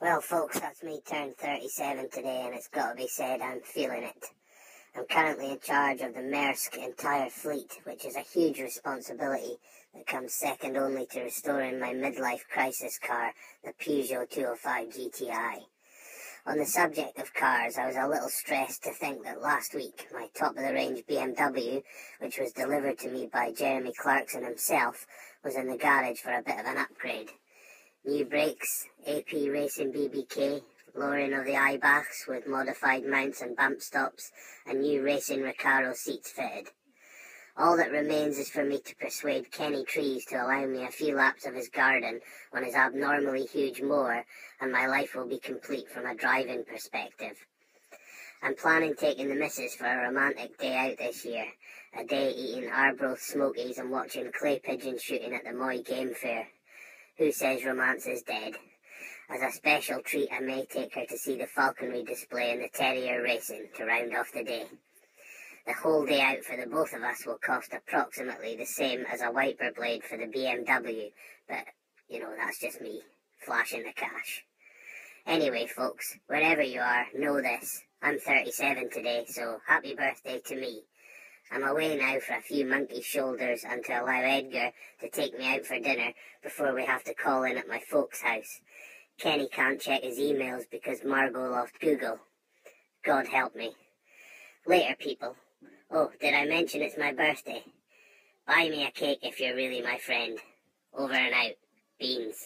Well, folks, that's me turned 37 today, and it's got to be said, I'm feeling it. I'm currently in charge of the Maersk entire fleet, which is a huge responsibility that comes second only to restoring my midlife crisis car, the Peugeot 205 GTI. On the subject of cars, I was a little stressed to think that last week my top-of-the-range BMW, which was delivered to me by Jeremy Clarkson himself, was in the garage for a bit of an upgrade. New brakes, AP Racing BBK, lowering of the Eibachs with modified mounts and bump stops, and new Racing Recaro seats fitted. All that remains is for me to persuade Kenny Trees to allow me a few laps of his garden on his abnormally huge moor, and my life will be complete from a driving perspective. I'm planning taking the missus for a romantic day out this year, a day eating Arbroath Smokies and watching clay pigeon shooting at the Moy Game Fair. Who says romance is dead? As a special treat, I may take her to see the falconry display and the terrier racing to round off the day. The whole day out for the both of us will cost approximately the same as a wiper blade for the BMW, but, you know, that's just me flashing the cash. Anyway, folks, wherever you are, know this. I'm 37 today, so happy birthday to me. I'm away now for a few monkey shoulders and to allow Edgar to take me out for dinner before we have to call in at my folks' house. Kenny can't check his emails because Margot lost Google. God help me. Later, people. Oh, did I mention it's my birthday? Buy me a cake if you're really my friend. Over and out. Beanz.